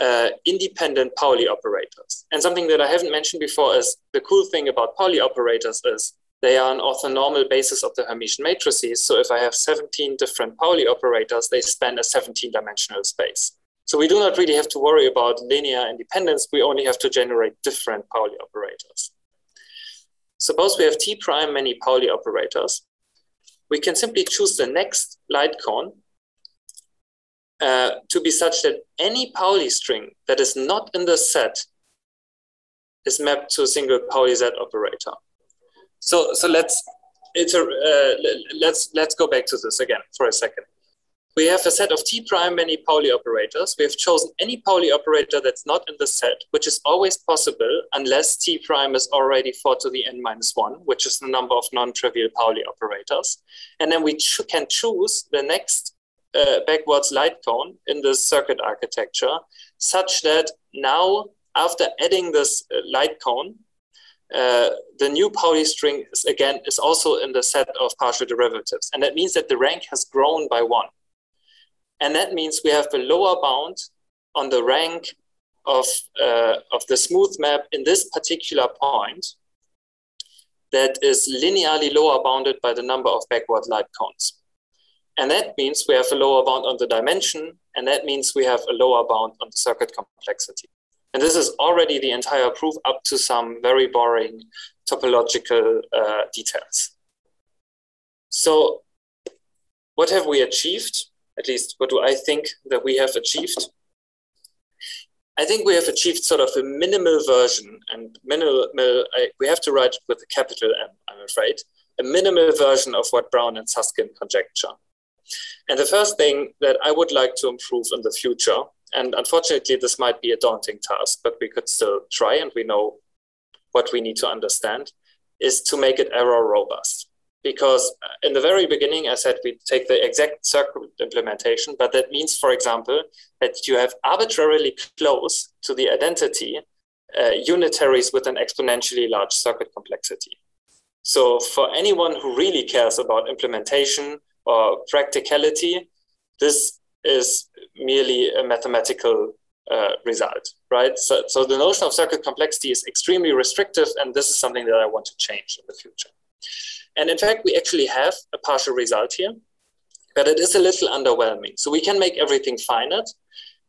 uh, independent Pauli operators. And something that I haven't mentioned before is the cool thing about Pauli operators is they are an orthonormal basis of the Hermitian matrices. So if I have 17 different Pauli operators, they span a 17 dimensional space. So we do not really have to worry about linear independence. We only have to generate different Pauli operators. Suppose we have T prime many Pauli operators. We can simply choose the next light cone uh, to be such that any Pauli string that is not in the set is mapped to a single Pauli Z operator. So, so let's, it's a uh, let's, let's go back to this again for a second. We have a set of T prime many Pauli operators. We have chosen any Pauli operator that's not in the set, which is always possible unless T prime is already 4 to the n minus 1, which is the number of non-trivial Pauli operators. And then we ch can choose the next uh, backwards light cone in the circuit architecture such that now after adding this uh, light cone, uh, the new Pauli string is again is also in the set of partial derivatives. And that means that the rank has grown by one. And that means we have a lower bound on the rank of, uh, of the smooth map in this particular point that is linearly lower bounded by the number of backward light cones. And that means we have a lower bound on the dimension, and that means we have a lower bound on the circuit complexity. And this is already the entire proof up to some very boring topological uh, details. So what have we achieved? At least what do I think that we have achieved? I think we have achieved sort of a minimal version and minimal, I, we have to write it with a capital M, I'm afraid, a minimal version of what Brown and Susskind conjecture. And the first thing that I would like to improve in the future, and unfortunately, this might be a daunting task, but we could still try and we know what we need to understand, is to make it error robust. Because in the very beginning, I said we take the exact circuit implementation, but that means, for example, that you have arbitrarily close to the identity uh, unitaries with an exponentially large circuit complexity. So for anyone who really cares about implementation or practicality, this is merely a mathematical uh, result, right? So, so the notion of circuit complexity is extremely restrictive, and this is something that I want to change in the future. And in fact, we actually have a partial result here, but it is a little underwhelming. So we can make everything finite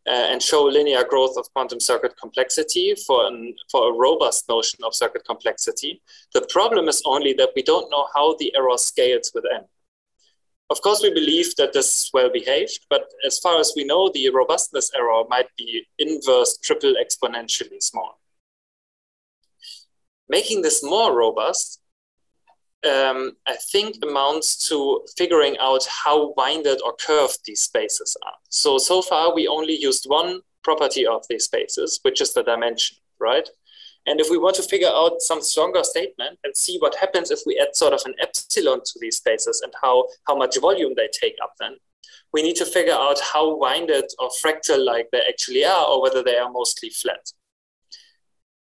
uh, and show linear growth of quantum circuit complexity for, an, for a robust notion of circuit complexity. The problem is only that we don't know how the error scales with n. Of course, we believe that this is well behaved, but as far as we know, the robustness error might be inverse triple exponentially small. Making this more robust, um, I think amounts to figuring out how winded or curved these spaces are. So, so far we only used one property of these spaces, which is the dimension, right? And if we want to figure out some stronger statement and see what happens if we add sort of an epsilon to these spaces and how, how much volume they take up then, we need to figure out how winded or fractal like they actually are or whether they are mostly flat.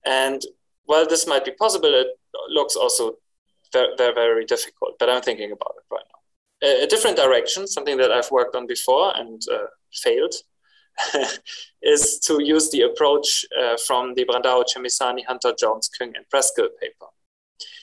And while this might be possible, it looks also very, very, very difficult, but I'm thinking about it right now. A, a different direction, something that I've worked on before and uh, failed, *laughs* is to use the approach uh, from the Brandao, Chemissany, Hunter, Jones, Kueng, and Preskill paper.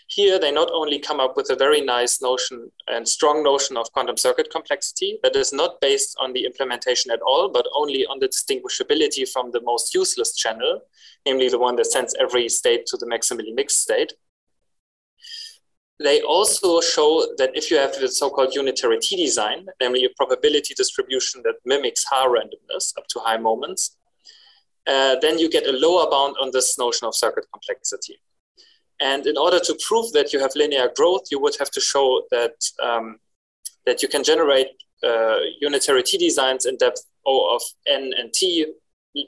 Here, they not only come up with a very nice notion and strong notion of quantum circuit complexity that is not based on the implementation at all, but only on the distinguishability from the most useless channel, namely the one that sends every state to the maximally mixed state they also show that if you have the so-called unitary t-design, namely a probability distribution that mimics Haar randomness up to high moments, uh, then you get a lower bound on this notion of circuit complexity. And in order to prove that you have linear growth, you would have to show that, um, that you can generate uh, unitary t-designs in depth O of n and t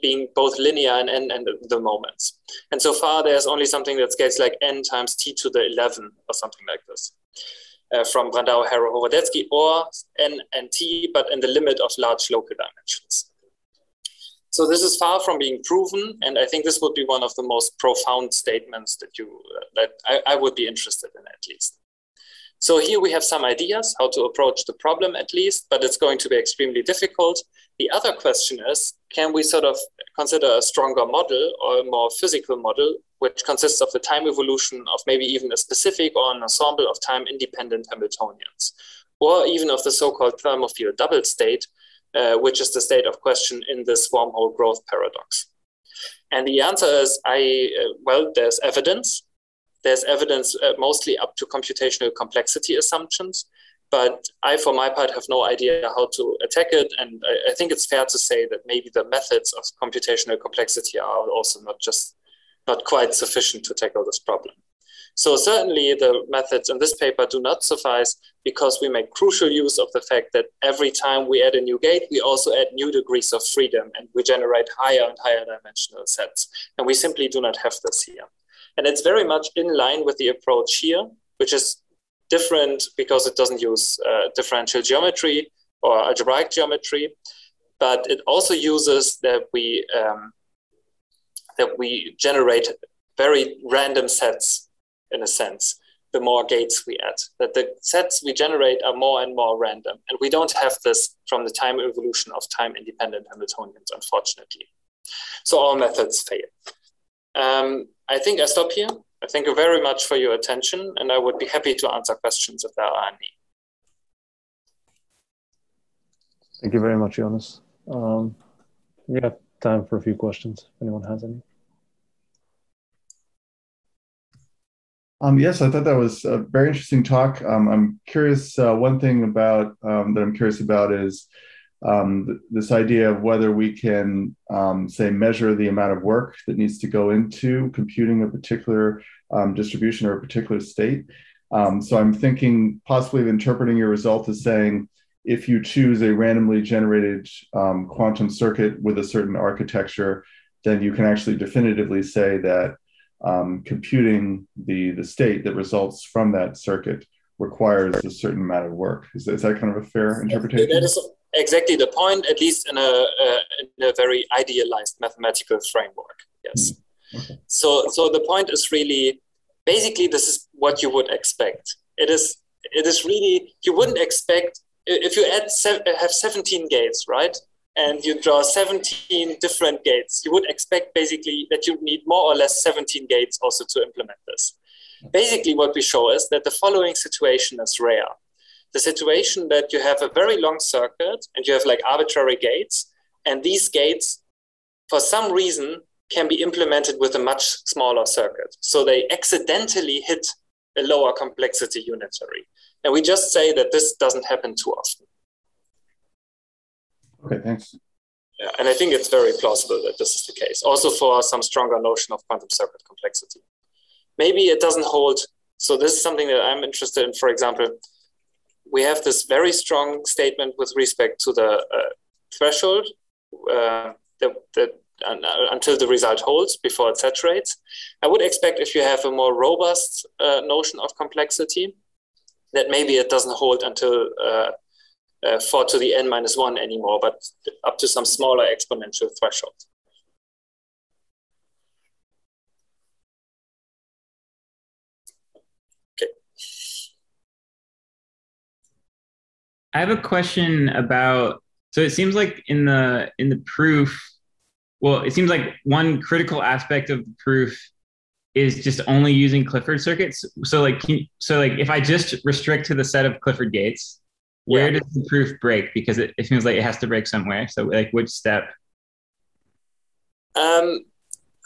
being both linear and n and the moments. And so far, there's only something that scales like n times t to the 11 or something like this uh, from Brandao, Harrow, Horodecki, or n and t, but in the limit of large local dimensions. So this is far from being proven, and I think this would be one of the most profound statements that you uh, that I, I would be interested in at least. So here we have some ideas how to approach the problem at least, but it's going to be extremely difficult. The other question is, can we sort of consider a stronger model or a more physical model, which consists of the time evolution of maybe even a specific or an ensemble of time independent Hamiltonians, or even of the so-called thermofield double state, uh, which is the state of question in this wormhole growth paradox? And the answer is, I uh, well, there's evidence. There's evidence uh, mostly up to computational complexity assumptions, but I, for my part, have no idea how to attack it. And I, I think it's fair to say that maybe the methods of computational complexity are also not just not quite sufficient to tackle this problem. So certainly the methods in this paper do not suffice because we make crucial use of the fact that every time we add a new gate, we also add new degrees of freedom and we generate higher and higher dimensional sets. And we simply do not have this here. And it's very much in line with the approach here, which is different because it doesn't use uh, differential geometry or algebraic geometry, but it also uses that we um, that we generate very random sets in a sense, the more gates we add. That the sets we generate are more and more random. And we don't have this from the time evolution of time independent Hamiltonians, unfortunately. So all methods fail. Um, I think I stop here. I thank you very much for your attention, and I would be happy to answer questions if there are any. Thank you very much, Jonas. Um, we have time for a few questions if anyone has any. Um, yes, I thought that was a very interesting talk. Um, I'm curious. Uh, one thing about um, that I'm curious about is um, th- this idea of whether we can, um, say, measure the amount of work that needs to go into computing a particular um, distribution or a particular state. so I'm thinking possibly of interpreting your result as saying if you choose a randomly generated quantum circuit with a certain architecture, then you can actually definitively say that um, computing the, the state that results from that circuit requires a certain amount of work. Is, is that kind of a fair interpretation? Exactly the point, at least in a, uh, in a very idealized mathematical framework. Yes. Mm. Okay. So, so the point is really basically this is what you would expect. It is it is really you wouldn't expect if you add have 17 gates, right? and you draw 17 different gates, you would expect basically that you need more or less 17 gates also to implement this. Basically, what we show is that the following situation is rare. The situation that you have a very long circuit and you have like arbitrary gates, and these gates, for some reason, can be implemented with a much smaller circuit. So they accidentally hit a lower complexity unitary. And we just say that this doesn't happen too often. Okay, thanks. Yeah, and I think it's very plausible that this is the case. Also for some stronger notion of quantum circuit complexity. Maybe it doesn't hold. So this is something that I'm interested in. For example, we have this very strong statement with respect to the uh, threshold uh, uh, until the result holds before it saturates. I would expect if you have a more robust uh, notion of complexity, that maybe it doesn't hold until uh, uh, 4 to the n minus 1 anymore, but up to some smaller exponential threshold. I have a question about so it seems like in the in the proof well it seems like one critical aspect of the proof is just only using Clifford circuits. So like, you, so like, if I just restrict to the set of Clifford gates, where yeah. does the proof break? Because it, it seems like it has to break somewhere. So, like, which step? Um,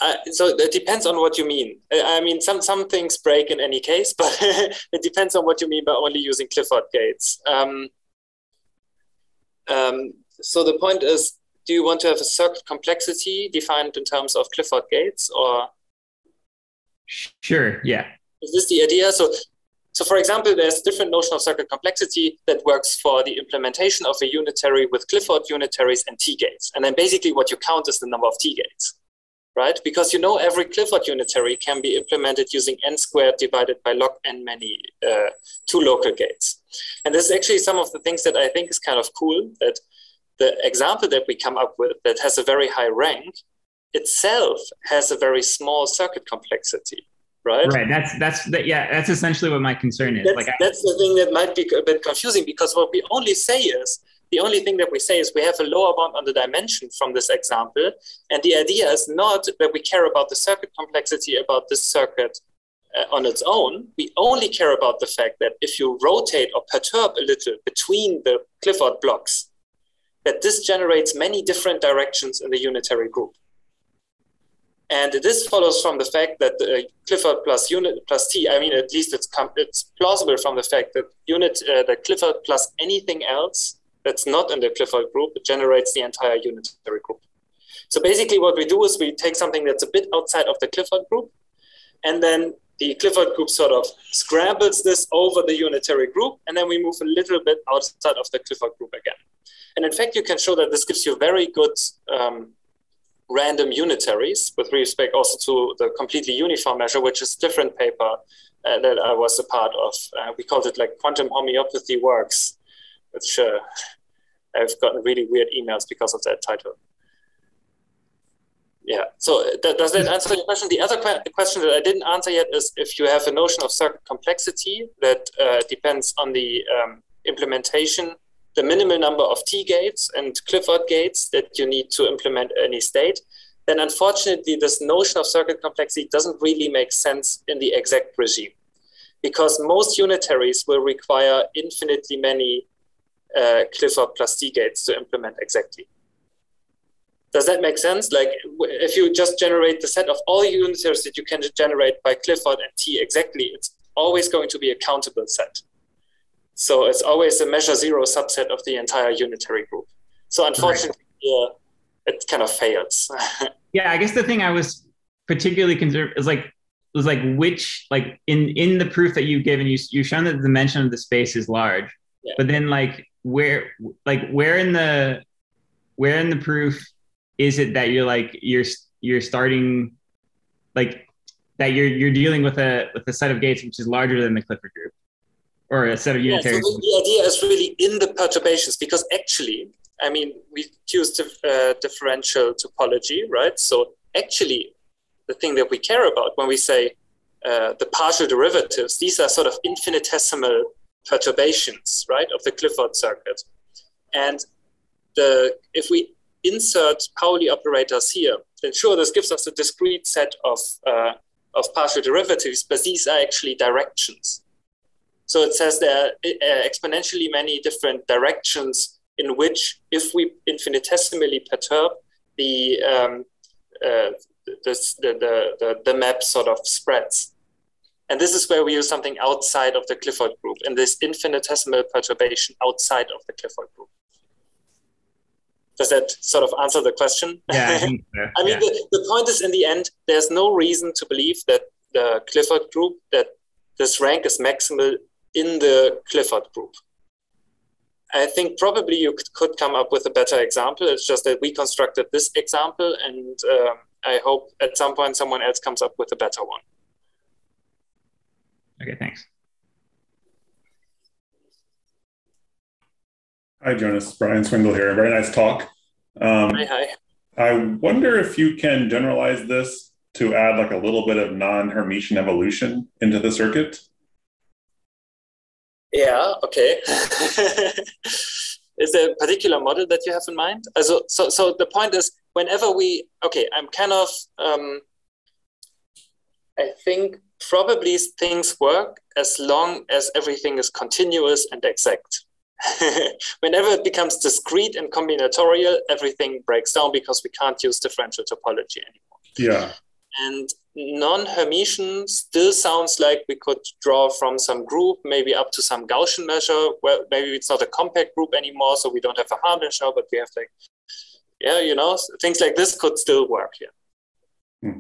uh, so it depends on what you mean. I mean, some some things break in any case, *laughs* but it depends on what you mean by only using Clifford gates. Um, um, so the point is, do you want to have a circuit complexity defined in terms of Clifford gates, or? Sure. Yeah. Is this the idea? So So for example, there's different notion of circuit complexity that works for the implementation of a unitary with Clifford unitaries and T-gates. And then basically what you count is the number of T-gates, right? Because you know every Clifford unitary can be implemented using n squared divided by log n many uh, two local gates. And this is actually some of the things that I think is kind of cool that the example that we come up with that has a very high rank itself has a very small circuit complexity right? Right. That's that's that. Yeah, that's essentially what my concern is. That's, like, that's the thing that might be a bit confusing because what we only say is the only thing that we say is we have a lower bound on the dimension from this example, and the idea is not that we care about the circuit complexity about this circuit uh, on its own. We only care about the fact that if you rotate or perturb a little between the Clifford blocks, that this generates many different directions in the unitary group. And this follows from the fact that uh, Clifford plus unit plus T, I mean, at least it's, it's plausible from the fact that unit, uh, the Clifford plus anything else that's not in the Clifford group it generates the entire unitary group. So basically what we do is we take something that's a bit outside of the Clifford group, and then the Clifford group sort of scrambles this over the unitary group, and then we move a little bit outside of the Clifford group again. And in fact, you can show that this gives you very good um, random unitaries with respect also to the completely uniform measure, which is different paper uh, that I was a part of. Uh, we called it like quantum homeopathy works, which uh, I've gotten really weird emails because of that title. Yeah, so that, does that answer your question? The other que question that I didn't answer yet is if you have a notion of circuit complexity that uh, depends on the um, implementation the minimal number of T gates and Clifford gates that you need to implement any state, then unfortunately, this notion of circuit complexity doesn't really make sense in the exact regime because most unitaries will require infinitely many uh, Clifford plus T gates to implement exactly. Does that make sense? Like if you just generate the set of all unitaries that you can generate by Clifford and T exactly, it's always going to be a countable set. So it's always a measure zero subset of the entire unitary group. So unfortunately, right. yeah, it kind of fails. *laughs* yeah, I guess the thing I was particularly concerned is like was like which like in in the proof that you've given you you've shown that the dimension of the space is large, yeah. but then like where like where in the where in the proof is it that you're like you're you're starting like that you're you're dealing with a with a set of gates which is larger than the Clifford group or a set of unitary. Yeah, so the idea is really in the perturbations because actually, I mean, we use dif- uh, differential topology, right? So actually, the thing that we care about when we say uh, the partial derivatives, these are sort of infinitesimal perturbations, right, of the Clifford circuit. And the if we insert Pauli operators here, then sure, this gives us a discrete set of uh, of partial derivatives, but these are actually directions. So it says there are uh, exponentially many different directions in which, if we infinitesimally perturb the, um, uh, the, the, the, the, map sort of spreads. And this is where we use something outside of the Clifford group, and this infinitesimal perturbation outside of the Clifford group. Does that sort of answer the question? Yeah, I, *laughs* so. I mean, yeah. the, the point is, in the end, there's no reason to believe that the Clifford group, that this rank is maximal in the Clifford group. I think probably you could come up with a better example. It's just that we constructed this example, and um, I hope at some point someone else comes up with a better one. Okay, thanks. Hi, Jonas. Brian Swingle here. Very nice talk. Um, hi, hi. I wonder if you can generalize this to add like a little bit of non-Hermitian evolution into the circuit. Yeah, okay. *laughs* is there a particular model that you have in mind? Also, so, so the point is, whenever we, okay, I'm kind of, um, I think probably things work as long as everything is continuous and exact. *laughs* whenever it becomes discrete and combinatorial, everything breaks down because we can't use differential topology anymore. Yeah. And non-Hermitian still sounds like we could draw from some group, maybe up to some Gaussian measure. Well, maybe it's not a compact group anymore, so we don't have a Haar measure but we have like, yeah, you know, things like this could still work here. Hmm.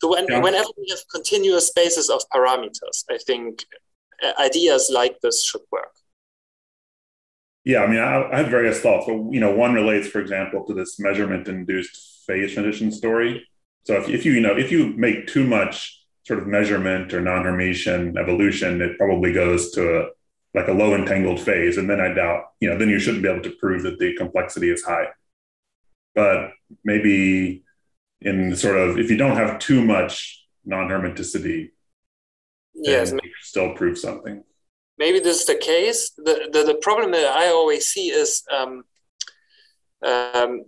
So when, yeah. whenever we have continuous spaces of parameters, I think uh, ideas like this should work. Yeah, I mean, I, I have various thoughts, but you know, one relates, for example, to this measurement-induced phase transition story. So if, if you you know if you make too much sort of measurement or non-Hermitian evolution, it probably goes to a, like a low entangled phase, and then I doubt you know then you shouldn't be able to prove that the complexity is high. But maybe in sort of if you don't have too much non-hermiticity, yes, still prove something maybe this is the case. The, the, the problem that I always see is um, um,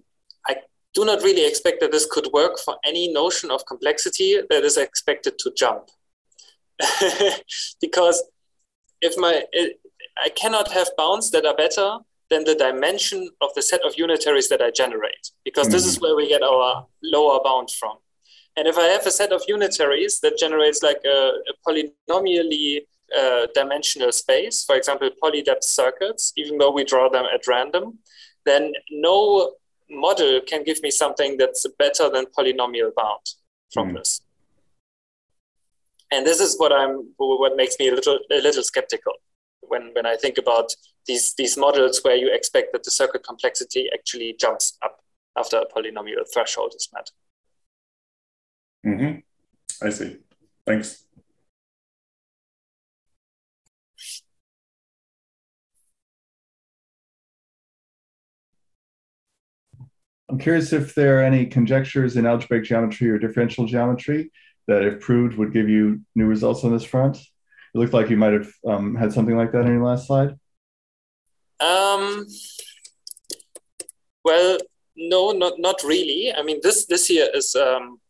I do not really expect that this could work for any notion of complexity that is expected to jump. *laughs* because if my, it, I cannot have bounds that are better than the dimension of the set of unitaries that I generate, because mm-hmm. this is mm-hmm. where we get our lower bound from. And if I have a set of unitaries that generates like a, a polynomially uh, dimensional space, for example, polydepth circuits, even though we draw them at random, then no model can give me something that's better than polynomial bound from mm. this. And this is what I'm what makes me a little a little skeptical when, when I think about these these models where you expect that the circuit complexity actually jumps up after a polynomial threshold is met. Mm-hmm. I see. Thanks. I'm curious if there are any conjectures in algebraic geometry or differential geometry that, if proved, would give you new results on this front. It looked like you might have um, had something like that in your last slide. Um, well, no, not not really. I mean, this this here is um,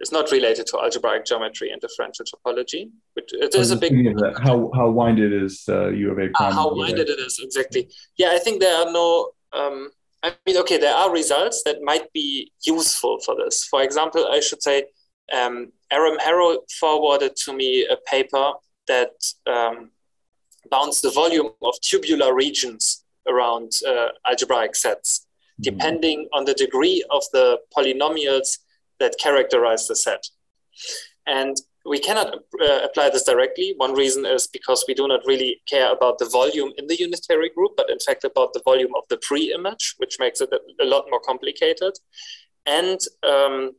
is not related to algebraic geometry and differential topology, but it is a big. How how winded is uh, U of A? Uh, how winded it is exactly? Yeah, I think there are no. Um, I mean, okay, there are results that might be useful for this. For example, I should say, um, Aram Harrow forwarded to me a paper that um, bounds the volume of tubular regions around uh, algebraic sets, mm-hmm. depending on the degree of the polynomials that characterize the set. And we cannot uh, apply this directly. One reason is because we do not really care about the volume in the unitary group, but in fact about the volume of the pre-image, which makes it a, lot more complicated. And um,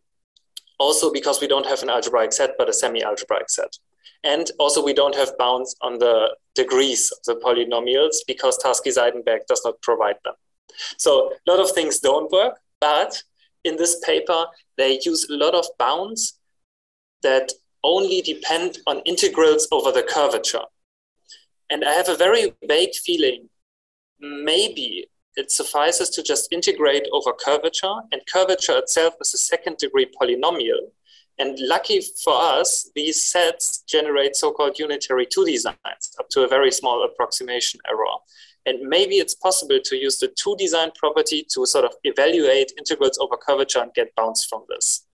also because we don't have an algebraic set, but a semi-algebraic set. And also we don't have bounds on the degrees of the polynomials because Tarski-Seidenberg does not provide them. So a lot of things don't work, but in this paper, they use a lot of bounds that only depend on integrals over the curvature. And I have a very vague feeling maybe it suffices to just integrate over curvature, and curvature itself is a second degree polynomial. And lucky for us, these sets generate so called unitary 2 designs up to a very small approximation error. And maybe it's possible to use the 2 design property to sort of evaluate integrals over curvature and get bounds from this.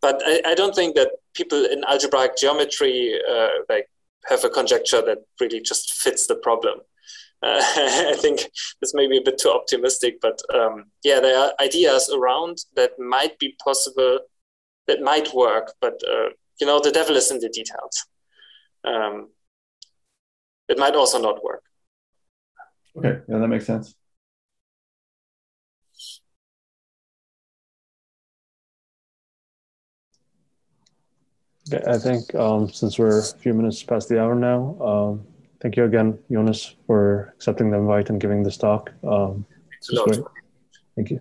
But I, I don't think that people in algebraic geometry uh, like have a conjecture that really just fits the problem. Uh, *laughs* I think this may be a bit too optimistic, but um, yeah, there are ideas around that might be possible, that might work, but uh, you know, the devil is in the details. Um, it might also not work. Okay, yeah, that makes sense. I think um, since we're a few minutes past the hour now, um, thank you again, Jonas, for accepting the invite and giving this talk. Um, Thank you.